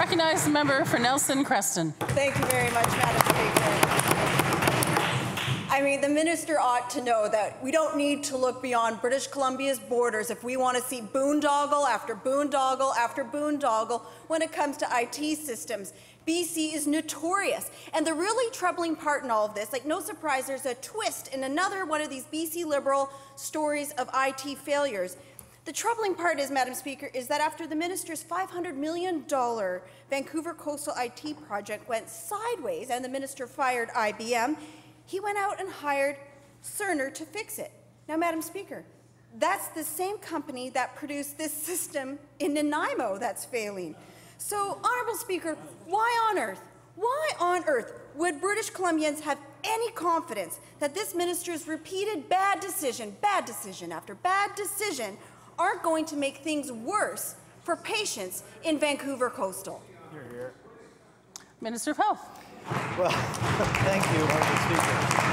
Recognize the member for Nelson Creston. Thank you very much, Madam Speaker. I mean, the minister ought to know that we don't need to look beyond British Columbia's borders if we want to see boondoggle after boondoggle after boondoggle when it comes to IT systems. BC is notorious. And the really troubling part in all of this, like no surprise, there's a twist in another one of these BC Liberal stories of IT failures. The troubling part is, Madam Speaker, is that after the minister's $500 million Vancouver coastal IT project went sideways and the minister fired IBM, he went out and hired Cerner to fix it. Now, Madam Speaker, that's the same company that produced this system in Nanaimo that's failing. So, Honourable Speaker, why on earth, why on earth would British Columbians have any confidence that this minister's repeated bad decision, bad decision after bad decision, aren't going to make things worse for patients in Vancouver Coastal? Hear, hear. Minister of Health. Well, thank you, Honourable Speaker.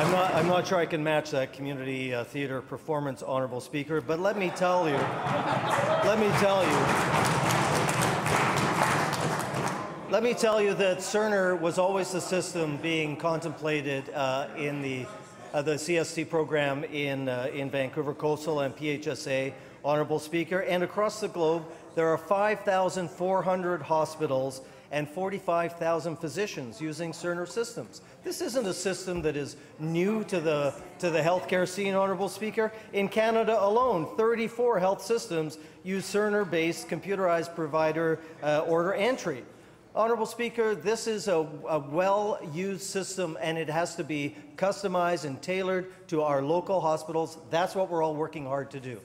I'm not, I'm not sure I can match that community uh, theatre performance, Honourable Speaker, but let me tell you, let me tell you, let me tell you that Cerner was always the system being contemplated uh, in the, the CST program in, uh, in Vancouver Coastal and PHSA, Honourable Speaker, and across the globe, there are 5,400 hospitals and 45,000 physicians using Cerner systems. This isn't a system that is new to the, to the healthcare scene, Honourable Speaker. In Canada alone, 34 health systems use Cerner-based computerized provider uh, order entry. Honourable Speaker, this is a, a well-used system and it has to be customized and tailored to our local hospitals. That's what we're all working hard to do.